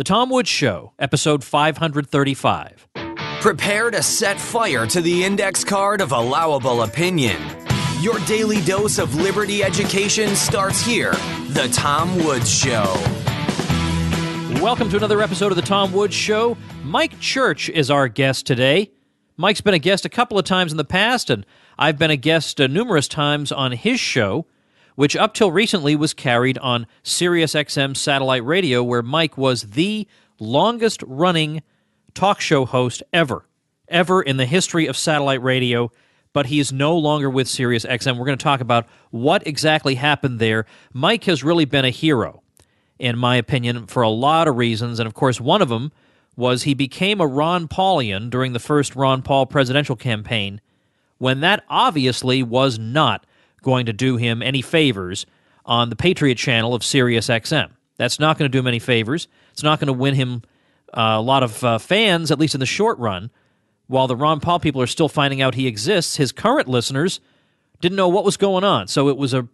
The Tom Woods Show, episode 535. Prepare to set fire to the index card of allowable opinion. Your daily dose of liberty education starts here. The Tom Woods Show. Welcome to another episode of The Tom Woods Show. Mike Church is our guest today. Mike's been a guest a couple of times in the past, and I've been a guest uh, numerous times on his show which up till recently was carried on SiriusXM satellite radio, where Mike was the longest running talk show host ever, ever in the history of satellite radio. But he is no longer with SiriusXM. We're going to talk about what exactly happened there. Mike has really been a hero, in my opinion, for a lot of reasons. And of course, one of them was he became a Ron Paulian during the first Ron Paul presidential campaign, when that obviously was not going to do him any favors on the Patriot channel of SiriusXM. That's not going to do him any favors. It's not going to win him uh, a lot of uh, fans, at least in the short run. While the Ron Paul people are still finding out he exists, his current listeners didn't know what was going on. So it was a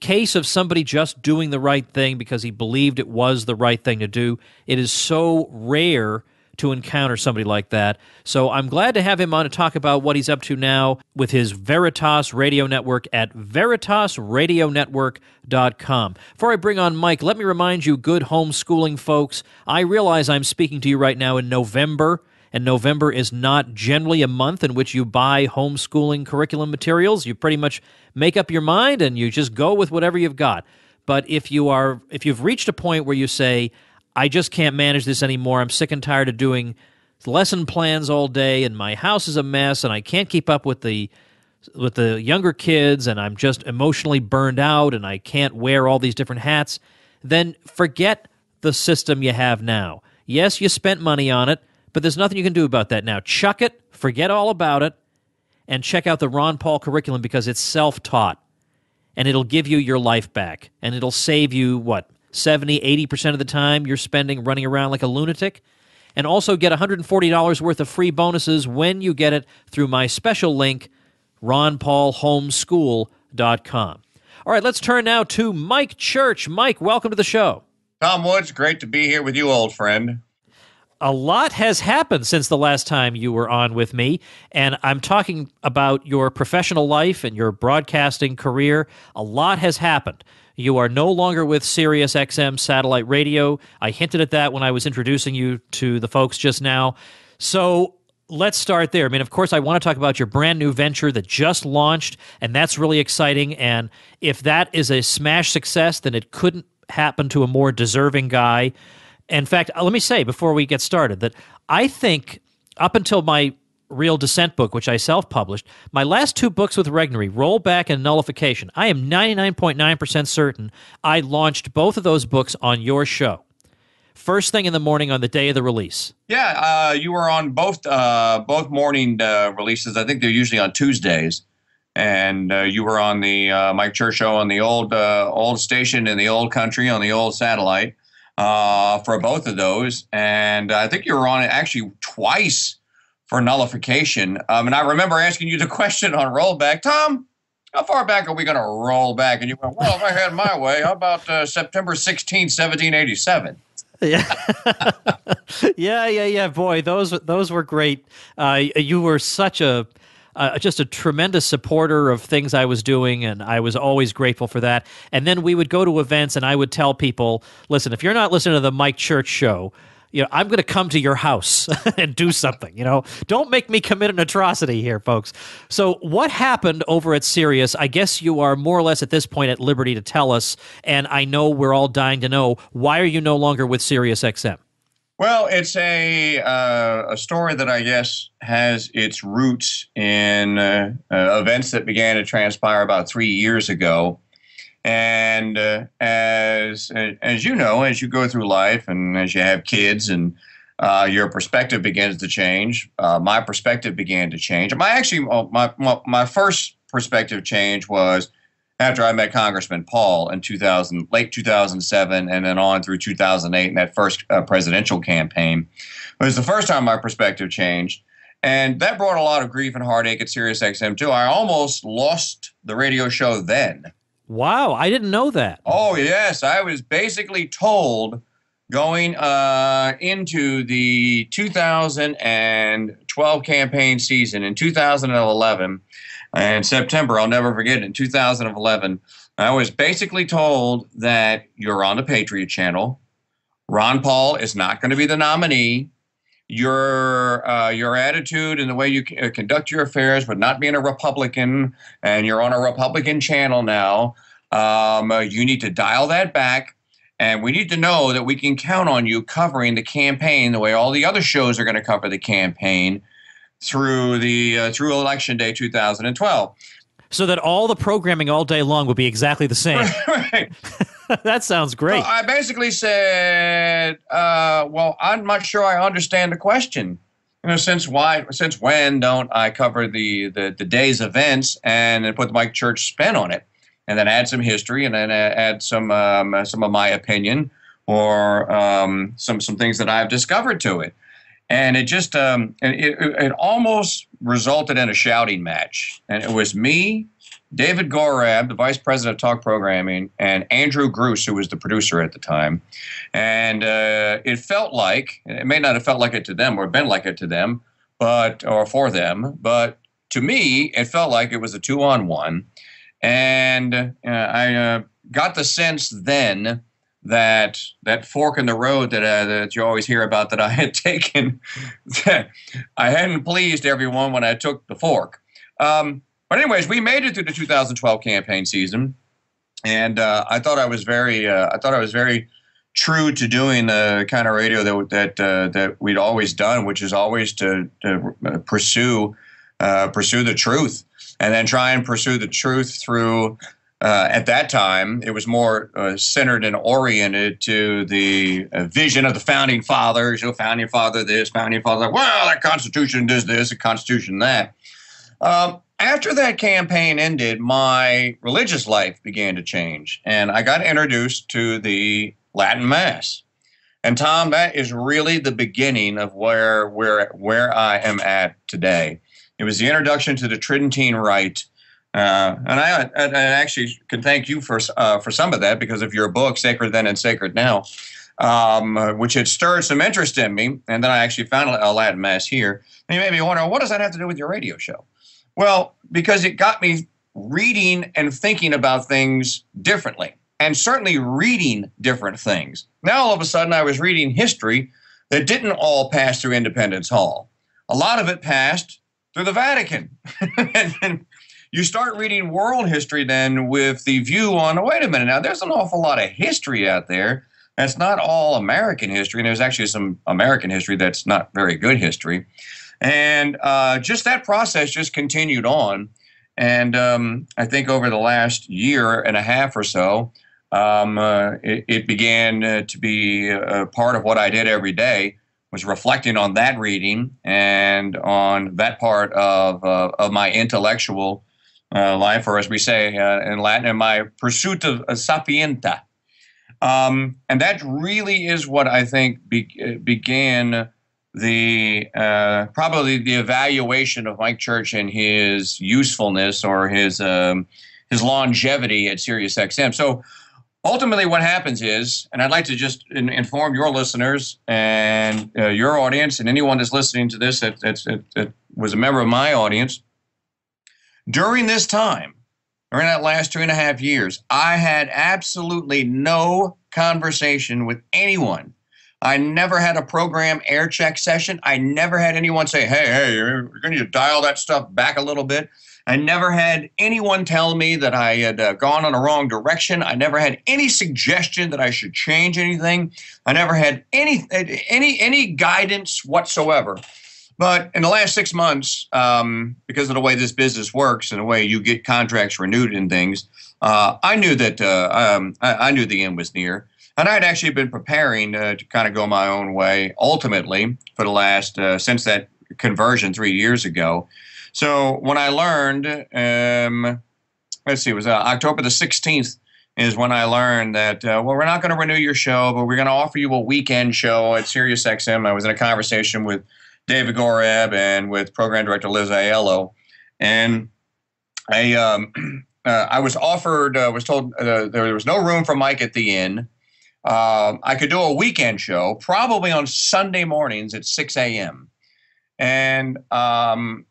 case of somebody just doing the right thing because he believed it was the right thing to do. It is so rare to encounter somebody like that. So I'm glad to have him on to talk about what he's up to now with his Veritas Radio Network at veritasradionetwork.com. Before I bring on Mike, let me remind you, good homeschooling folks, I realize I'm speaking to you right now in November and November is not generally a month in which you buy homeschooling curriculum materials. You pretty much make up your mind and you just go with whatever you've got. But if you are if you've reached a point where you say, I just can't manage this anymore. I'm sick and tired of doing lesson plans all day and my house is a mess and I can't keep up with the with the younger kids and I'm just emotionally burned out and I can't wear all these different hats, then forget the system you have now. Yes, you spent money on it, but there's nothing you can do about that now. Chuck it, forget all about it, and check out the Ron Paul curriculum because it's self taught and it'll give you your life back and it'll save you what 70, 80% of the time you're spending running around like a lunatic. And also get $140 worth of free bonuses when you get it through my special link, ronpaulhomeschool.com. All right, let's turn now to Mike Church. Mike, welcome to the show. Tom Woods, great to be here with you, old friend. A lot has happened since the last time you were on with me, and I'm talking about your professional life and your broadcasting career. A lot has happened. You are no longer with Sirius XM satellite radio. I hinted at that when I was introducing you to the folks just now. So let's start there. I mean, of course, I want to talk about your brand new venture that just launched, and that's really exciting. And if that is a smash success, then it couldn't happen to a more deserving guy. In fact, let me say before we get started that I think up until my Real Dissent book, which I self published, my last two books with Regnery, Rollback and Nullification, I am 99.9% certain I launched both of those books on your show. First thing in the morning on the day of the release. Yeah, uh, you were on both uh, both morning uh, releases. I think they're usually on Tuesdays, and uh, you were on the uh, Mike Church show on the old uh, old station in the old country on the old satellite for both of those. And I think you were on it actually twice for nullification. Um, and I remember asking you the question on rollback, Tom. How far back are we going to roll back? And you went, well, if I had my way, how about uh, September 16, 1787? Yeah, yeah, yeah, yeah. Boy, those those were great. Uh, you were such a uh, just a tremendous supporter of things I was doing, and I was always grateful for that. And then we would go to events, and I would tell people, "Listen, if you're not listening to the Mike Church show, you know, I'm going to come to your house and do something. You know, don't make me commit an atrocity here, folks. So, what happened over at Sirius? I guess you are more or less at this point at liberty to tell us, and I know we're all dying to know why are you no longer with Sirius XM? Well, it's a uh, a story that I guess has its roots in uh, uh, events that began to transpire about three years ago. And uh, as as you know, as you go through life and as you have kids and uh, your perspective begins to change. Uh, my perspective began to change. My actually uh, my, my, my first perspective change was after I met Congressman Paul in 2000, late 2007, and then on through 2008 in that first uh, presidential campaign. It was the first time my perspective changed. And that brought a lot of grief and heartache at SiriusXM too. I almost lost the radio show then. Wow, I didn't know that. Oh, yes. I was basically told going uh, into the 2012 campaign season in 2011 and September, I'll never forget it, in 2011, I was basically told that you're on the Patriot Channel. Ron Paul is not going to be the nominee. Your uh, your attitude and the way you c- conduct your affairs but not being a Republican, and you're on a Republican channel now. Um, uh, you need to dial that back and we need to know that we can count on you covering the campaign the way all the other shows are going to cover the campaign through the uh, through election day 2012 so that all the programming all day long would be exactly the same right. that sounds great So i basically said uh, well i'm not sure i understand the question you know since why since when don't i cover the the, the day's events and put the mike church spin on it and then add some history and then add some um, some of my opinion or um, some some things that I've discovered to it. And it just um, it, it almost resulted in a shouting match. And it was me, David Gorab, the vice president of talk programming, and Andrew Gruce, who was the producer at the time. And uh, it felt like it may not have felt like it to them or been like it to them, but or for them, but to me, it felt like it was a two on one. And uh, I uh, got the sense then that that fork in the road that uh, that you always hear about that I had taken, that I hadn't pleased everyone when I took the fork. Um, but anyways, we made it through the 2012 campaign season, and uh, I thought I was very uh, I thought I was very true to doing the kind of radio that that uh, that we'd always done, which is always to, to pursue pursue the truth and then try and pursue the truth through. Uh, at that time, it was more uh, centered and oriented to the uh, vision of the founding fathers. You know, founding father this, founding father. Well, that Constitution does this, the Constitution that. Um, after that campaign ended, my religious life began to change, and I got introduced to the Latin Mass. And Tom, that is really the beginning of where where where I am at today. It was the introduction to the Tridentine Rite. Uh, and I, I, actually can thank you for uh, for some of that because of your book, Sacred Then and Sacred Now, um, which had stirred some interest in me. And then I actually found a Latin Mass here. And you made me wonder, what does that have to do with your radio show? Well, because it got me reading and thinking about things differently, and certainly reading different things. Now, all of a sudden, I was reading history that didn't all pass through Independence Hall. A lot of it passed through the Vatican. and you start reading world history then with the view on wait a minute, now there's an awful lot of history out there. That's not all American history, and there's actually some American history that's not very good history. And uh, just that process just continued on. And um, I think over the last year and a half or so, um, uh, it, it, began uh, to be a part of what I did every day was reflecting on that reading and on that part of, uh, of my intellectual uh, life, or as we say uh, in Latin, in my pursuit of sapientia. Um, and that really is what I think be- began the uh, probably the evaluation of Mike Church and his usefulness or his um, his longevity at SiriusXM. So ultimately what happens is and i'd like to just in, inform your listeners and uh, your audience and anyone that's listening to this that, that, that was a member of my audience during this time during that last two and a half years i had absolutely no conversation with anyone i never had a program air check session i never had anyone say hey hey you're going to dial that stuff back a little bit I never had anyone tell me that I had uh, gone in a wrong direction. I never had any suggestion that I should change anything. I never had any any any guidance whatsoever. But in the last six months, um, because of the way this business works and the way you get contracts renewed and things, uh, I knew that uh, um, I, I, knew the end was near. And I had actually been preparing uh, to kind of go my own way ultimately for the last, uh, since that conversion three years ago. So when I learned, um, let's see, it was uh, October the 16th is when I learned that, uh, well, we're not going to renew your show, but we're going to offer you a weekend show at SiriusXM. I was in a conversation with David Gorab and with program director Liz Aiello. And I, um, uh, I was offered, uh, was told there was no room for Mike at the inn. Um, I could do a weekend show, probably on Sunday mornings at 6 a.m. And um,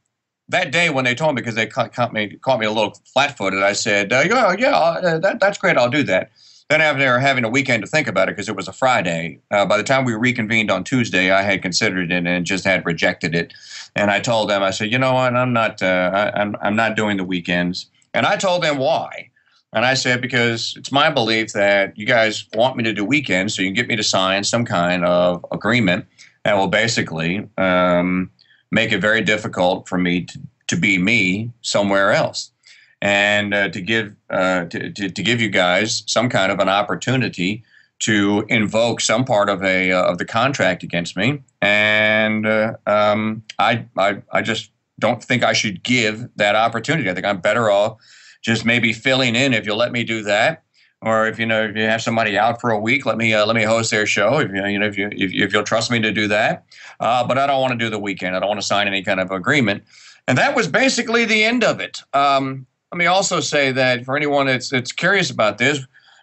that day when they told me, because they caught me, caught me a little flat-footed, I said, uh, yeah, yeah, uh, that, that's great, I'll do that. Then after having a weekend to think about it, because it was a Friday, uh, by the time we reconvened on Tuesday, I had considered it and just had rejected it. And I told them, I said, you know what, I'm not, uh, I, I'm, I'm not doing the weekends. And I told them why. And I said, because it's my belief that you guys want me to do weekends so you can get me to sign some kind of agreement that will basically um, make it very difficult for me to, to be me somewhere else. And uh, to give uh, to, to, to, give you guys some kind of an opportunity to invoke some part of a uh, of the contract against me, and uh, um, I, I I just don't think I should give that opportunity. I think I'm better off just maybe filling in if you'll let me do that or if you know if you have somebody out for a week, let me uh, let me host their show. If you know if you if, if you'll trust me to do that, uh, but I don't want to do the weekend. I don't want to sign any kind of agreement, and that was basically the end of it. Um, let me also say that for anyone that's that's curious about this,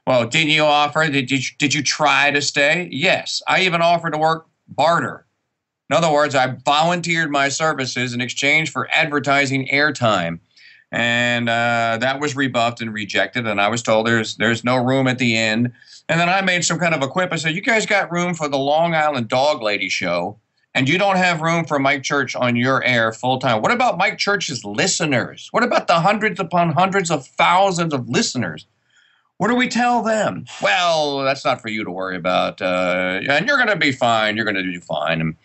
well, did you offer? Did you did you try to stay? Yes, I even offered to work barter. In other words, I volunteered my services in exchange for advertising airtime and uh, that was rebuffed and rejected. And I was told there's there's no room at the end. And then I made some kind of a quip. I said, "You guys got room for the Long Island Dog Lady show, and you don't have room for Mike Church on your air full time. What about Mike Church's listeners? What about the hundreds upon hundreds of thousands of listeners?" What do we tell them? Well, that's not for you to worry about. Uh, and you're going to be fine. You're going to do fine. And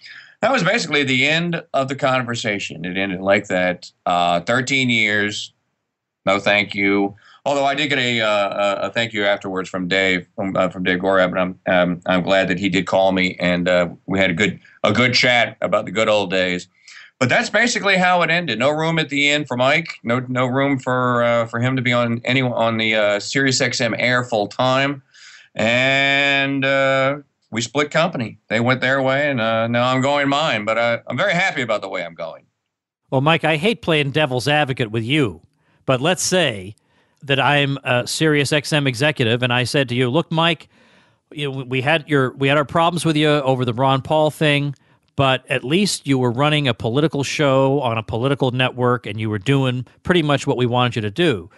that was basically the end of the conversation. It ended like that. Uh, 13 years, no thank you. Although I did get a, uh, a thank you afterwards from Dave from, uh, from Dave Gorab, and I'm um, I'm glad that he did call me and uh, we had a good a good chat about the good old days. But that's basically how it ended. No room at the end for Mike. No no room for uh, for him to be on any on the uh, air full time, and uh, we split company. They went their way, and uh, now I'm going mine. But uh, I'm very happy about the way I'm going. Well, Mike, I hate playing devil's advocate with you, but let's say that I'm a Sirius XM executive, and I said to you, "Look, Mike, you know, we had your we had our problems with you over the Ron Paul thing." But at least you were running a political show on a political network and you were doing pretty much what we wanted you to do.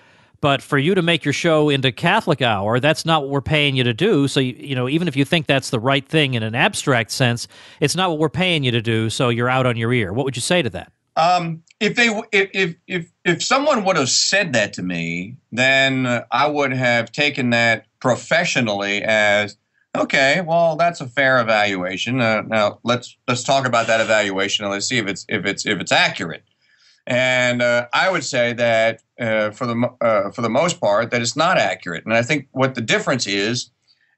But for you to make your show into Catholic Hour, that's not what we're paying you to do. So, you, you know, even if you think that's the right thing in an abstract sense, it's not what we're paying you to do. So you're out on your ear. What would you say to that? Um, if they if, if if if someone would have said that to me, then I would have taken that professionally as okay. Well, that's a fair evaluation. Uh, now let's let's talk about that evaluation and let's see if it's if it's if it's accurate. And uh, I would say that uh, for the uh, for the most part, that it's not accurate. And I think what the difference is,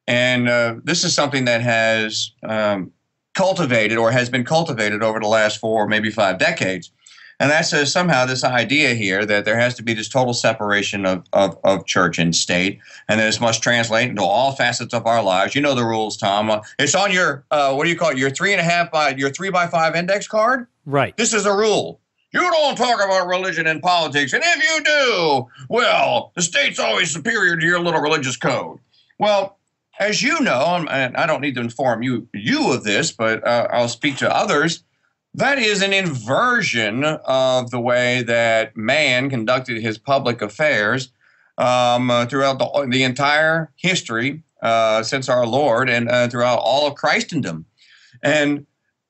and uh, this is something that has um, cultivated or has been cultivated over the last four, maybe five decades, and that says somehow this idea here that there has to be this total separation of, of, of church and state, and that this must translate into all facets of our lives. You know the rules, Tom. Uh, it's on your uh, what do you call it? Your three and a half by your three by five index card. Right. This is a rule. You don't talk about religion and politics. And if you do, well, the state's always superior to your little religious code. Well, as you know, and I don't need to inform you, you of this, but uh, I'll speak to others. That is an inversion of the way that man conducted his public affairs um, uh, throughout the, the, entire history uh, since our Lord and uh, throughout all of Christendom. And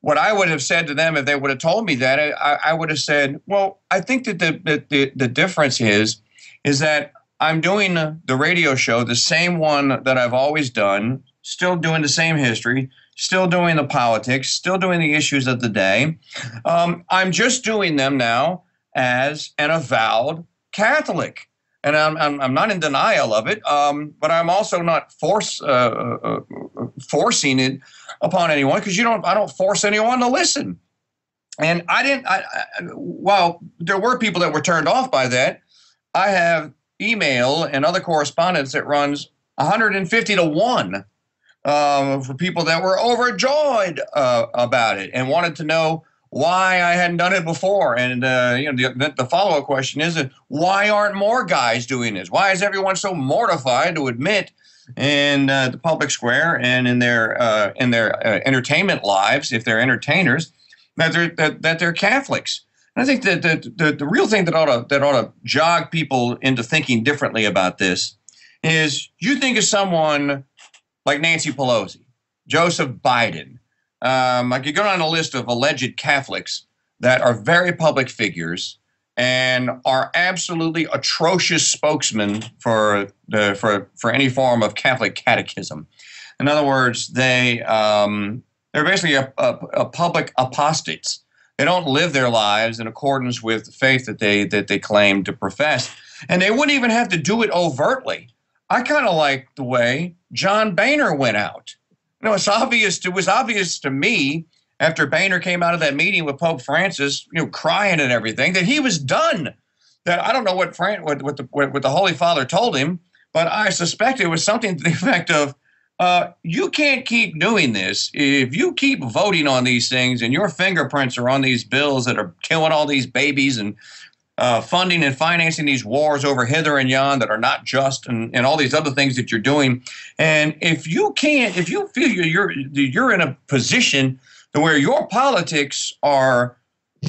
what I would have said to them if they would have told me that, I, I would have said, well, I think that the, the, the difference is, is that I'm doing the radio show, the same one that I've always done, still doing the same history, still doing the politics, still doing the issues of the day. Um, I'm just doing them now as an avowed Catholic. And I'm, I'm, I'm not in denial of it, um, but I'm also not force, uh, uh, uh forcing it upon anyone because you don't I don't force anyone to listen. And I didn't. I, I, while there were people that were turned off by that, I have email and other correspondence that runs 150 to one um, for people that were overjoyed uh, about it and wanted to know why I hadn't done it before. And uh, you know, the, the follow up question is, why aren't more guys doing this? Why is everyone so mortified to admit in uh, the public square and in their uh, in their uh, entertainment lives, if they're entertainers, that they're that, that they're Catholics. And I think that the, the, the real thing that ought to that ought to jog people into thinking differently about this is you think of someone like Nancy Pelosi, Joseph Biden. Um, I could go down a list of alleged Catholics that are very public figures and are absolutely atrocious spokesmen for the for for any form of Catholic catechism. In other words, they um, they're basically a, a, a, public apostates. They don't live their lives in accordance with the faith that they that they claim to profess, and they wouldn't even have to do it overtly. I kind of like the way John Boehner went out. You know, it's obvious. It was obvious to me after Boehner came out of that meeting with Pope Francis, you know, crying and everything, that he was done. That I don't know what Fran- what, what, the, what, what the Holy Father told him, but I suspect it was something to the effect of, uh, "You can't keep doing this. If you keep voting on these things and your fingerprints are on these bills that are killing all these babies and uh, funding and financing these wars over hither and yon that are not just and, and all these other things that you're doing. And if you can't, if you feel you're you're in a position where your politics are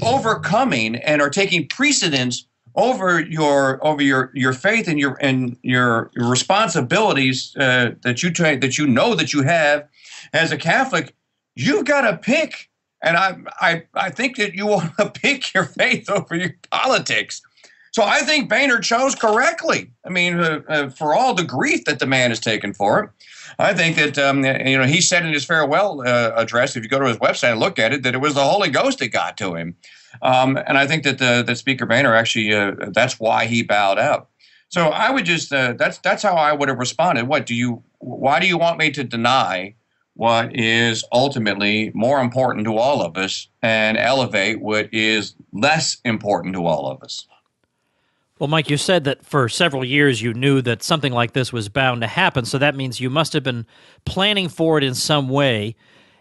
overcoming and are taking precedence over your over your your faith and your and your, responsibilities uh, that you take that you know that you have as a Catholic, you've got to pick. And I I I think that you want to pick your faith over your politics. So I think Boehner chose correctly. I mean, uh, uh, for all the grief that the man has taken for it, I think that um, you know he said in his farewell uh, address, if you go to his website and look at it, that it was the Holy Ghost that got to him, um, and I think that the that Speaker Boehner actually uh, that's why he bowed out. So I would just uh, that's that's how I would have responded. What do you? Why do you want me to deny what is ultimately more important to all of us and elevate what is less important to all of us? Well, Mike, you said that for several years you knew that something like this was bound to happen. So that means you must have been planning for it in some way.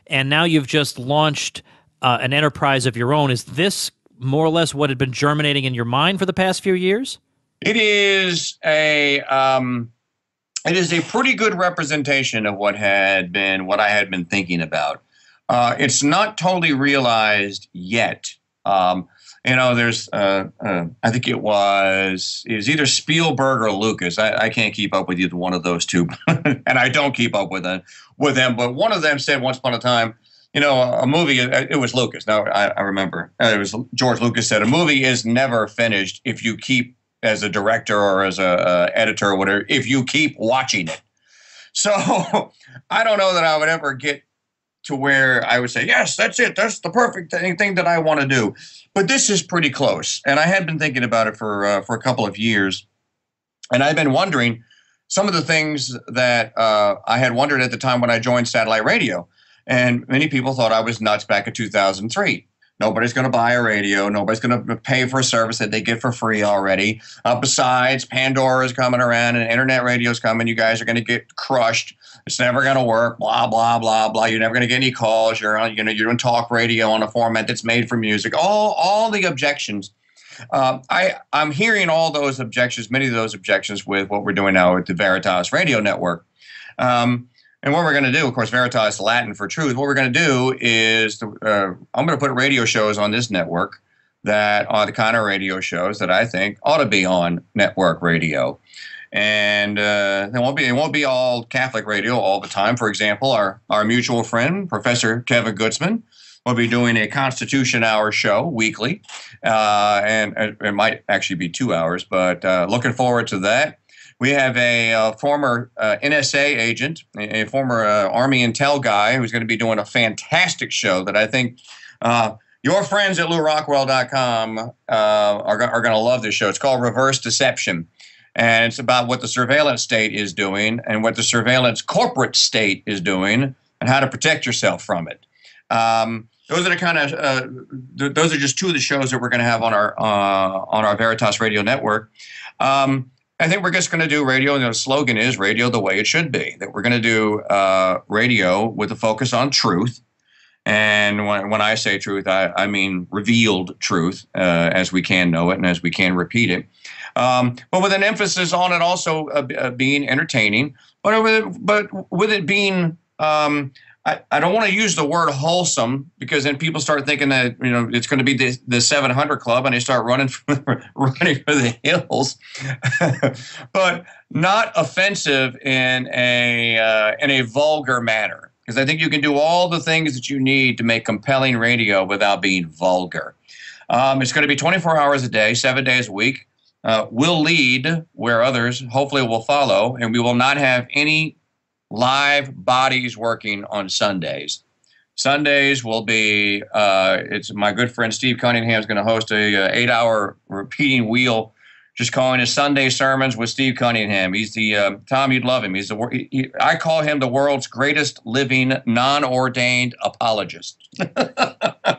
And now you've just launched uh, an enterprise of your own. Is this more or less what had been germinating in your mind for the past few years? It is a. Um, it is a pretty good representation of what had been what I had been thinking about. Uh, it's not totally realized yet. Um, you know, there's, uh, uh, I think it was, it was either Spielberg or Lucas. I, I can't keep up with either one of those two, and I don't keep up with them, with them. But one of them said once upon a time, you know, a movie. Uh, it was Lucas. Now I, I remember uh, it was George Lucas said a movie is never finished if you keep as a director or as a, editor or whatever if you keep watching it. So I don't know that I would ever get to where I would say, yes, that's it. That's the perfect thing that I want to do. But this is pretty close. And I had been thinking about it for, uh, for a couple of years. And I've been wondering some of the things that uh, I had wondered at the time when I joined satellite radio. And many people thought I was nuts back in 2003. Nobody's going to buy a radio. Nobody's going to pay for a service that they get for free already. Uh, besides, Pandora is coming around and internet radio is coming. You guys are going to get crushed. It's never going to work. Blah blah blah blah. You're never going to get any calls. You're on, you know you're doing talk radio on a format that's made for music. All all the objections. Uh, I I'm hearing all those objections, many of those objections, with what we're doing now with the Veritas Radio Network. Um, and what we're going to do, of course, Veritas Latin for truth. What we're going to do is uh, I'm going to put radio shows on this network that are the kind of radio shows that I think ought to be on network radio. And uh, it won't be it won't be all Catholic radio all the time. For example, our our mutual friend Professor Kevin Gutzman will be doing a Constitution Hour show weekly, uh, and it might actually be two hours. But uh, looking forward to that. We have a, uh, former uh, NSA agent, a, a former uh, Army intel guy who's going to be doing a fantastic show that I think uh, your friends at LewRockwell.com uh, are, are going to love this show. It's called Reverse Deception. And it's about what the surveillance state is doing and what the surveillance corporate state is doing and how to protect yourself from it. Um, those are the kind of uh, th- those are just two of the shows that we're going to have on our uh, on our Veritas Radio Network. Um, I think we're just going to do radio. And the slogan is radio the way it should be. That we're going to do uh, radio with a focus on truth. And when, when I say truth, I, I mean revealed truth uh, as we can know it and as we can repeat it. Um, but with an emphasis on it also uh, uh being entertaining, but with, but with it being um, I, I don't want to use the word wholesome because then people start thinking that you know it's going to be the, the 700 club and they start running for, running for the hills, but not offensive in a uh, in a vulgar manner because I think you can do all the things that you need to make compelling radio without being vulgar. Um, it's going to be 24 hours a day, seven days a week. Uh, we'll lead where others hopefully will follow, and we will not have any live bodies working on Sundays. Sundays will be uh, it's my good friend Steve Cunningham is going to host a, a, uh, eight hour repeating wheel, just calling his Sunday sermons with Steve Cunningham. He's the uh, Tom, you'd love him. He's the he, he, I call him the world's greatest living non ordained apologist. uh,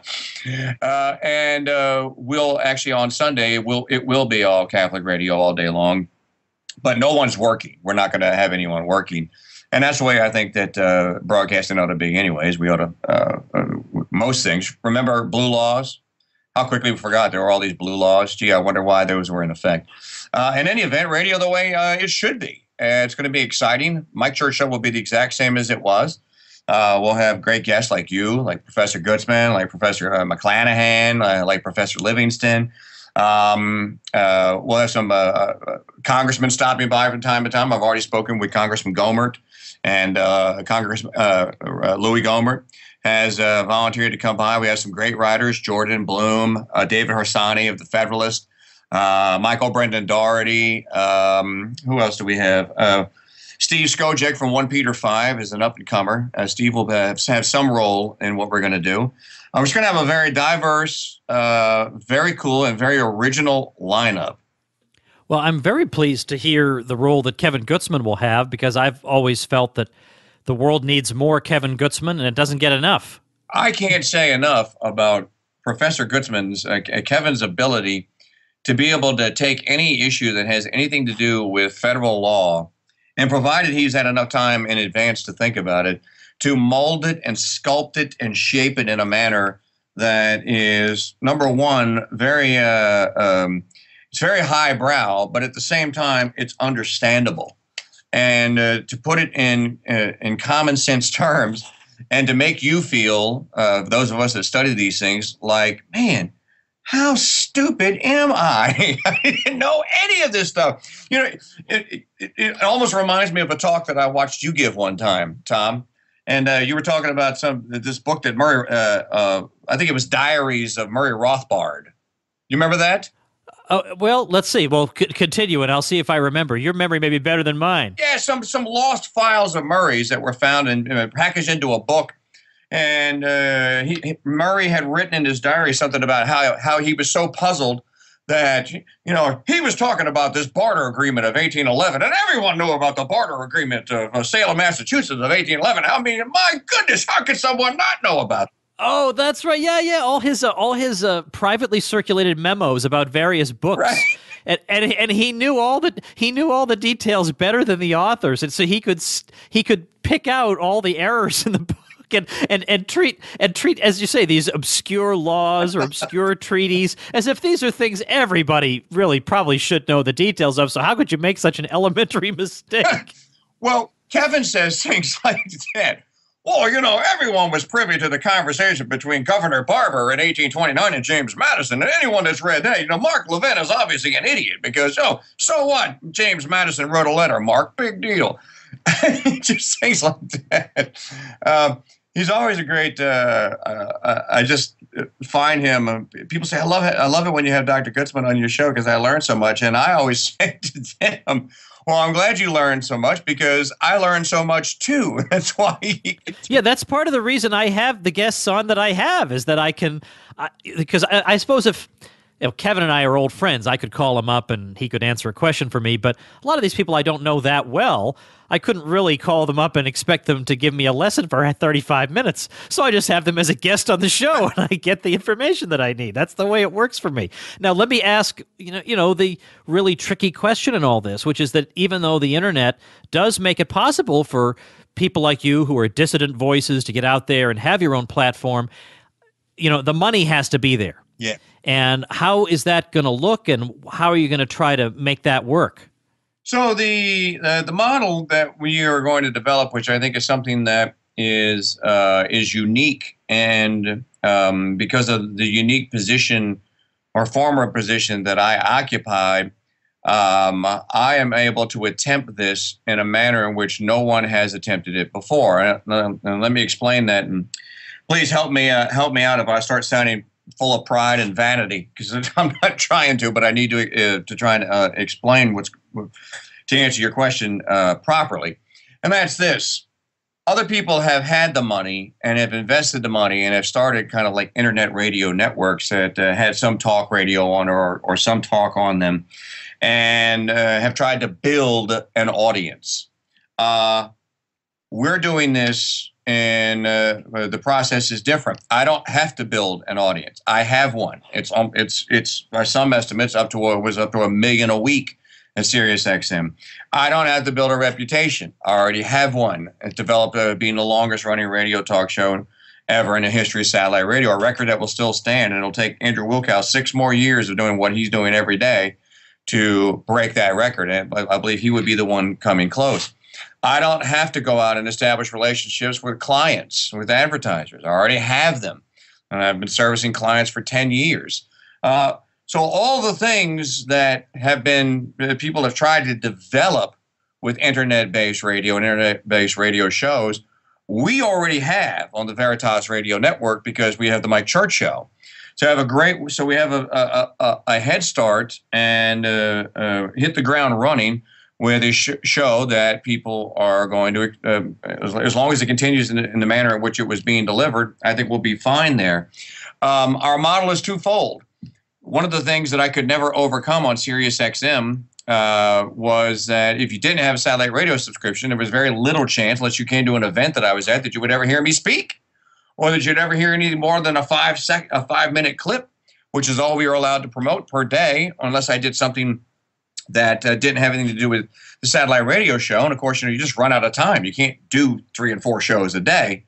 and uh, we'll actually on Sunday will it will be all Catholic radio all day long, but no one's working. We're not going to have anyone working and that's the way I think that uh, broadcasting ought to be. Anyways, we ought to uh, uh, most things. Remember blue laws? How quickly we forgot there were all these blue laws. Gee, I wonder why those were in effect. Uh, in any event, radio the way uh, it should be. it's going to be exciting. Mike Church Show will be the exact same as it was. Uh, we'll have great guests like you, like Professor Gutzman, like Professor McClanahan, like Professor Livingston. Um, uh, we'll have some uh, uh, congressmen stopping by from time to time. I've already spoken with Congressman Gohmert and uh, Congress uh, uh, Louie Gohmert has uh, volunteered to come by. We have some great writers: Jordan Bloom, uh, David Harsanyi of the Federalist, uh, Michael Brendan Dougherty. Um, who else do we have? Steve Skojec from One Peter Five is an up and comer. Steve will have, have, some role in what we're going to do. we're just going to have a very diverse, very cool, and very original lineup. Well, I'm very pleased to hear the role that Kevin Gutzman will have because I've always felt that the world needs more Kevin Gutzman and it doesn't get enough. I can't say enough about Professor Gutzman's, uh, Kevin's ability to be able to take any issue that has anything to do with federal law, and provided he's had enough time in advance to think about it, to mold it and sculpt it and shape it in a manner that is, number one, very. Uh, um, it's very highbrow, but at the same time, it's understandable. And uh, to put it in uh, in common sense terms, and to make you feel, uh, those of us that study these things, like, man, how stupid am I? I didn't know any of this stuff. You know, it, it, it, almost reminds me of a talk that I watched you give one time, Tom. And uh, you were talking about some this book that Murray, uh, uh, I think it was Diaries of Murray Rothbard. You remember that? Oh, well, let's see. Well, c- continue, and I'll see if I remember. Your memory may be better than mine. Yeah, some some lost files of Murray's that were found and uh, packaged into a book. And uh, he, Murray had written in his diary something about how how he was so puzzled that you know he was talking about this barter agreement of 1811, and everyone knew about the barter agreement of Salem, Massachusetts of 1811. I mean, my goodness, how could someone not know about? It? Oh, that's right. Yeah, yeah. All his uh, all his uh, privately circulated memos about various books. Right. And, and and he knew all the he knew all the details better than the authors, and so he could he could pick out all the errors in the book and, and and treat and treat as you say these obscure laws or obscure treaties as if these are things everybody really probably should know the details of. So how could you make such an elementary mistake? well, Kevin says things like that. Well, you know, everyone was privy to the conversation between Governor Barber in 1829 and James Madison. And anyone that's read that, you know, Mark Levin is obviously an idiot because, oh, so what? James Madison wrote a letter, Mark, big deal. just things like that. Um, he's always a great. Uh, uh, I just find him. Uh, people say, "I love it. I love it when you have Dr. Gutzman on your show because I learn so much." And I always say to them, well, I'm glad you learned so much because I learned so much too. That's why. yeah, that's part of the reason I have the guests on that I have is that I can, I, because I, I suppose if you know, Kevin and I are old friends. I could call him up and he could answer a question for me. But a lot of these people I don't know that well. I couldn't really call them up and expect them to give me a lesson for 35 minutes. So I just have them as a guest on the show and I get the information that I need. That's the way it works for me. Now let me ask, you know, you know, the really tricky question in all this, which is that even though the internet does make it possible for people like you who are dissident voices to get out there and have your own platform, you know, the money has to be there. Yeah. And how is that going to look and how are you going to try to make that work? So the uh, the model that we are going to develop, which I think is something that is uh, is unique, and um, because of the unique position or former position that I occupy, um, I am able to attempt this in a manner in which no one has attempted it before. And, and let me explain that, and please help me uh, help me out if I start sounding full of pride and vanity because I'm not trying to, but I need to uh, to try and uh, explain what's to answer your question uh, properly, and that's this. Other people have had the money and have invested the money and have started kind of like internet radio networks that uh, had some talk radio on or, or some talk on them and uh, have tried to build an audience. Uh, we're doing this and uh, the process is different. I don't have to build an audience. I have one. It's um, it's it's by some estimates up to a, was up to a million a week at SiriusXM. I don't have to build a reputation. I already have one. It's developed uh, being the longest running radio talk show ever in the history of satellite radio, a record that will still stand. And it'll take Andrew Wilkow six more years of doing what he's doing every day to break that record. And I believe he would be the one coming close. I don't have to go out and establish relationships with clients, with advertisers. I already have them. And I've been servicing clients for 10 years. Uh, so all the things that have been that people have tried to develop with internet-based radio and internet-based radio shows, we already have on the Veritas Radio Network because we have the Mike Church Show. So have a great, so we have a a, a, a head start and uh, uh, hit the ground running with they sh- show that people are going to, uh, as, long as it continues in the, in the, manner in which it was being delivered, I think we'll be fine there. Um, our model is twofold one of the things that I could never overcome on SiriusXM uh, was that if you didn't have a satellite radio subscription, there was very little chance, unless you came to an event that I was at, that you would ever hear me speak, or that you'd ever hear any more than a five sec, a five minute clip, which is all we were allowed to promote per day, unless I did something that uh, didn't have anything to do with the satellite radio show. And of course, you know, you just run out of time. You can't do three and four shows a day.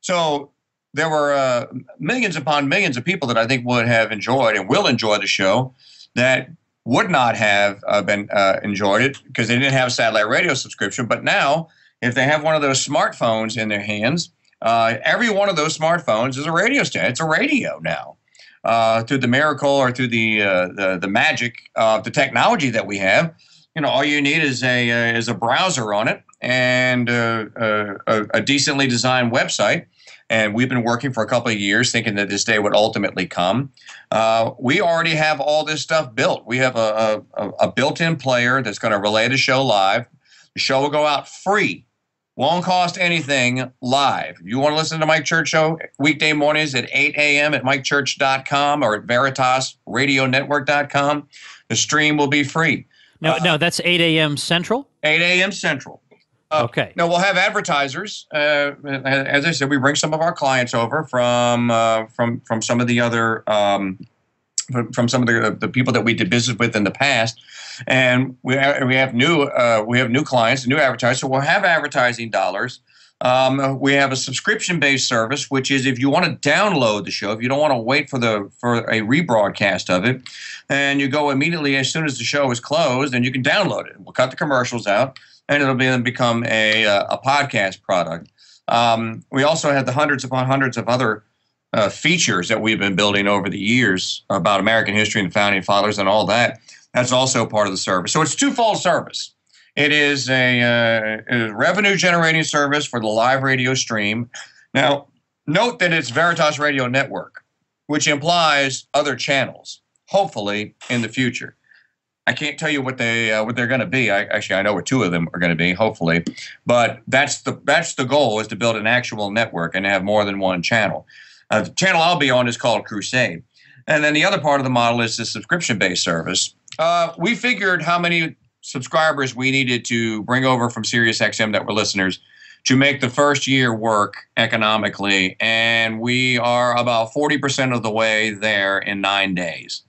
So there were uh, millions upon millions of people that I think would have enjoyed and will enjoy the show that would not have uh, been uh, enjoyed it because they didn't have a satellite radio subscription. But now, if they have one of those smartphones in their hands, uh, every one of those smartphones is a radio station. It's a radio now. Uh, through the miracle or through the, uh, the the magic of the technology that we have, you know, all you need is a is a browser on it and a, a decently designed website and we've been working for a couple of years thinking that this day would ultimately come. Uh, we already have all this stuff built. We have a, a, a built in player that's going to relay the show live. The show will go out free, won't cost anything live. You want to listen to Mike Church Show weekday mornings at 8 a.m. at mikechurch.com or at veritasradionetwork.com, the stream will be free. No, uh, no, that's 8 a.m. Central? 8 a.m. Central. Uh, okay. No, we'll have advertisers. Uh, as I said, we bring some of our clients over from uh, from from some of the other um, from some of the, the people that we did business with in the past, and we have, we have new uh, we have new clients, new advertisers. So we'll have advertising dollars. Um, we have a subscription-based service, which is if you want to download the show, if you don't want to wait for the for a rebroadcast of it, and you go immediately as soon as the show is closed, and you can download it. We'll cut the commercials out and it'll be, become a, uh, a podcast product. Um, we also have the hundreds upon hundreds of other uh, features that we've been building over the years about American history and the founding fathers and all that. That's also part of the service. So it's twofold service. It is a, uh, a revenue generating service for the live radio stream. Now, note that it's Veritas Radio Network, which implies other channels, hopefully in the future. I can't tell you what they uh, what they're going to be. I, actually, I know what two of them are going to be, hopefully. But that's the that's the goal is to build an actual network and have more than one channel. Uh, the channel I'll be on is called Crusade, and then the other part of the model is the subscription based service. Uh, we figured how many subscribers we needed to bring over from SiriusXM that were listeners to make the first year work economically, and we are about forty percent of the way there in nine days.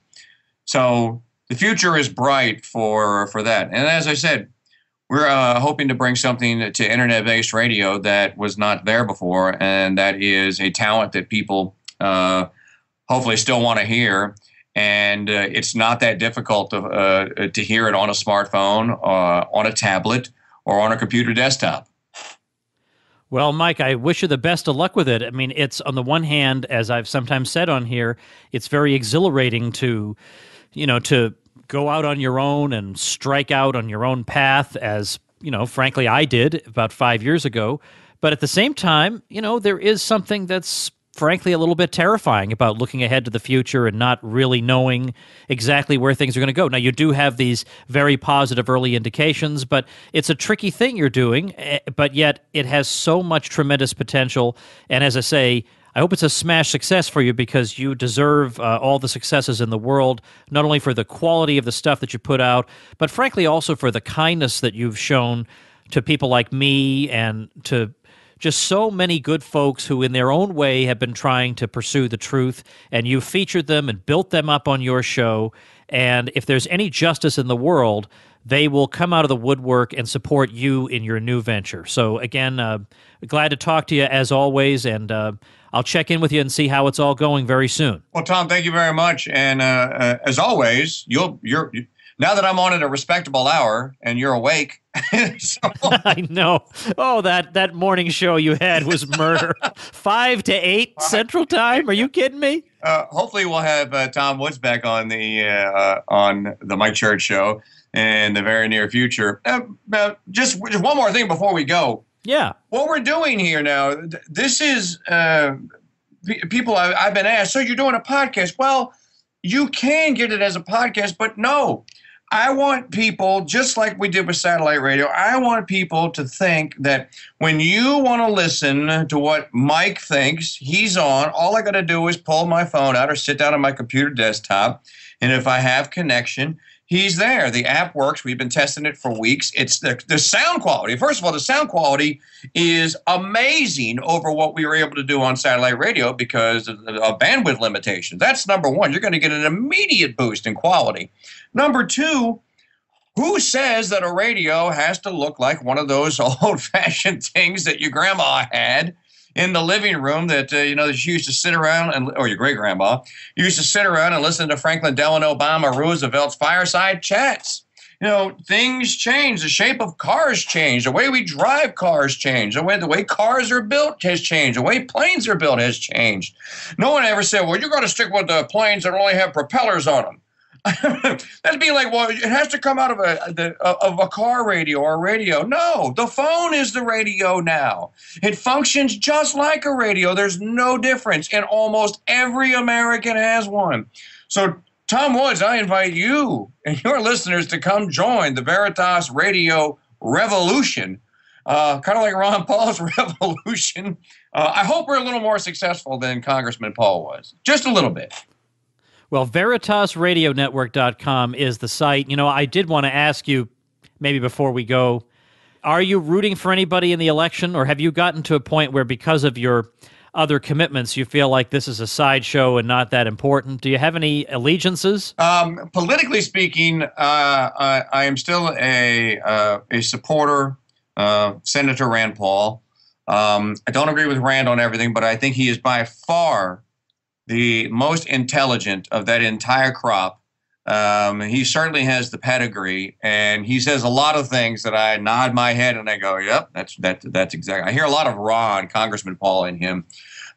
So the future is bright for for that. And as I said, we're uh, hoping to bring something to internet-based radio that was not there before, and that is a talent that people uh, hopefully still want to hear. and uh, it's not that difficult to, uh, to hear it on a smartphone, uh, on a tablet, or on a computer desktop. Well, Mike, I wish you the best of luck with it. I mean, it's on the one hand, as I've sometimes said on here, it's very exhilarating to, you know, to go out on your own and strike out on your own path, as, you know, frankly, I did about five years ago. But at the same time, you know, there is something that's frankly a little bit terrifying about looking ahead to the future and not really knowing exactly where things are going to go. Now, you do have these very positive early indications, but it's a tricky thing you're doing, eh, but yet it has so much tremendous potential. And as I say, I hope it's a smash success for you because you deserve uh, all the successes in the world, not only for the quality of the stuff that you put out, but frankly also for the kindness that you've shown to people like me and to just so many good folks who, in their own way, have been trying to pursue the truth, and you've featured them and built them up on your show. And if there's any justice in the world, they will come out of the woodwork and support you in your new venture. So, again, uh, glad to talk to you as always, and uh, I'll check in with you and see how it's all going very soon. Well, Tom, thank you very much. And uh, uh as always, you'll you're now that I'm on at a respectable hour and you're awake. so. I know. Oh, that that morning show you had was murder. Five to eight Central Time. Are you kidding me? Uh, hopefully, we'll have uh, Tom Woods back on the uh, on the Mike Church show in the very near future. Uh, uh, just just one more thing before we go. Yeah. What we're doing here now. This is uh, people. I, I've been asked. So you're doing a podcast? Well you can get it as a podcast, but no, I want people, just like we did with satellite radio, I want people to think that when you want to listen to what Mike thinks he's on, all I got to do is pull my phone out or sit down on my computer desktop. And if I have connection, he's there. The app works. We've been testing it for weeks. It's the, the sound quality. First of all, the sound quality is amazing over what we were able to do on satellite radio because of, of bandwidth limitations. That's number one. You're going to get an immediate boost in quality. Number two, who says that a radio has to look like one of those old fashioned things that your grandma had? In the living room that uh, you know she used to sit around and or your great grandma used to sit around and listen to Franklin Delano Obama Roosevelt's fireside chats. You know, things change. The shape of cars change. The way we drive cars change. The way the way cars are built has changed. The way planes are built has changed. No one ever said, "Well, you're going to stick with the planes that only have propellers on them." That'd be like, well, it has to come out of a the, of a car radio or a radio. No, the phone is the radio now. It functions just like a radio. There's no difference, and almost every American has one. So, Tom Woods, I invite you and your listeners to come join the Veritas Radio Revolution. Uh, kind of like Ron Paul's revolution. Uh, I hope we're a little more successful than Congressman Paul was, just a little bit. Well, VeritasRadioNetwork.com is the site. You know, I did want to ask you, maybe before we go, are you rooting for anybody in the election, or have you gotten to a point where, because of your other commitments, you feel like this is a sideshow and not that important? Do you have any allegiances? Um, politically speaking, uh, I, I, am still a uh, a supporter of Senator Rand Paul. Um, I don't agree with Rand on everything, but I think he is by far the most intelligent of that entire crop. Um, he certainly has the pedigree, and he says a lot of things that I nod my head and I go, "Yep, that's that, that's exactly." I hear a lot of Ron, Congressman Paul, in him.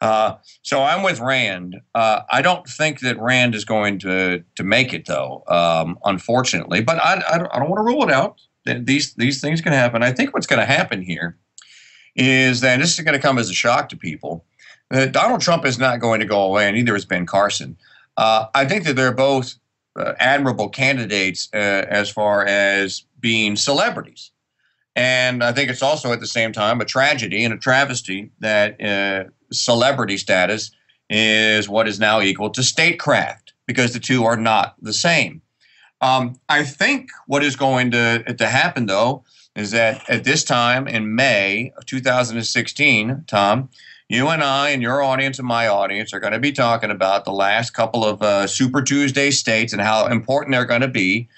Uh, so I'm with Rand. Uh, I don't think that Rand is going to to make it, though, um, unfortunately. But I, I don't, I don't want to rule it out. These these things can happen. I think what's going to happen here is that this is going to come as a shock to people uh, Donald Trump is not going to go away, and neither is Ben Carson. Uh, I think that they're both uh, admirable candidates uh, as far as being celebrities. And I think it's also at the same time a tragedy and a travesty that uh, celebrity status is what is now equal to statecraft because the two are not the same. Um, I think what is going to, to happen, though, is that at this time in May of 2016, Tom, you and I and your audience and my audience are going to be talking about the last couple of uh, Super Tuesday states and how important they're going to be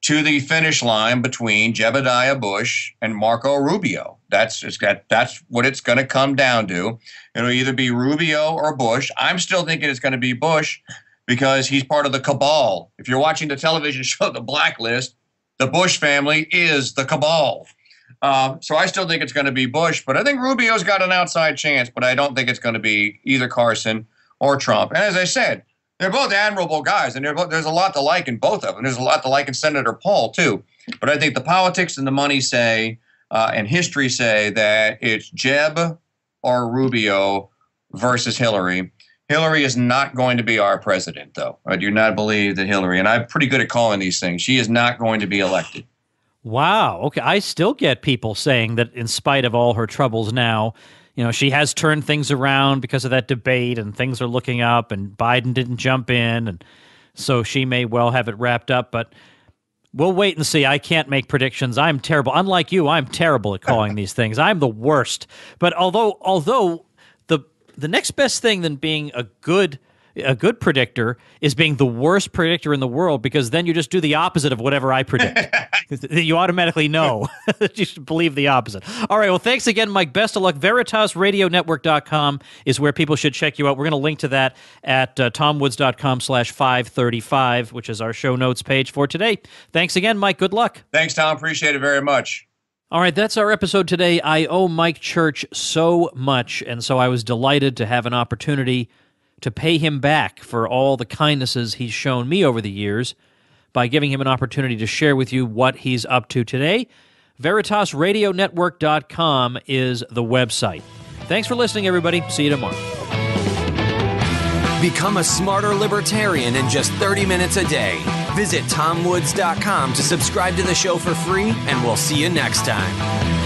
to the finish line between Jebediah Bush and Marco Rubio. That's it's got, that's what it's going to come down to. It'll either be Rubio or Bush. I'm still thinking it's going to be Bush. because he's part of the cabal. If you're watching the television show The Blacklist, the Bush family is the cabal. Um, so I still think it's going to be Bush, but I think Rubio's got an outside chance, but I don't think it's going to be either Carson or Trump. And as I said, they're both admirable guys, and both, there's a lot to like in both of them. There's a lot to like in Senator Paul, too. But I think the politics and the money say, uh, and history say, that it's Jeb or Rubio versus Hillary. Hillary is not going to be our president, though. I do not believe that Hillary, and I'm pretty good at calling these things, she is not going to be elected. Wow. Okay. I still get people saying that in spite of all her troubles now, you know, she has turned things around because of that debate and things are looking up and Biden didn't jump in. And so she may well have it wrapped up. But we'll wait and see. I can't make predictions. I'm terrible. Unlike you, I'm terrible at calling these things. I'm the worst. But although, although the, the next best thing than being a good a good predictor is being the worst predictor in the world because then you just do the opposite of whatever I predict. you automatically know that you should believe the opposite. All right. Well, thanks again, Mike. Best of luck. VeritasRadioNetwork.com is where people should check you out. We're going to link to that at uh, tomwoods.com slash 535, which is our show notes page for today. Thanks again, Mike. Good luck. Thanks, Tom. Appreciate it very much. All right, that's our episode today. I owe Mike Church so much, and so I was delighted to have an opportunity to pay him back for all the kindnesses he's shown me over the years by giving him an opportunity to share with you what he's up to today. VeritasRadioNetwork.com is the website. Thanks for listening, everybody. See you tomorrow. Become a smarter libertarian in just 30 minutes a day. Visit TomWoods.com to subscribe to the show for free, and we'll see you next time.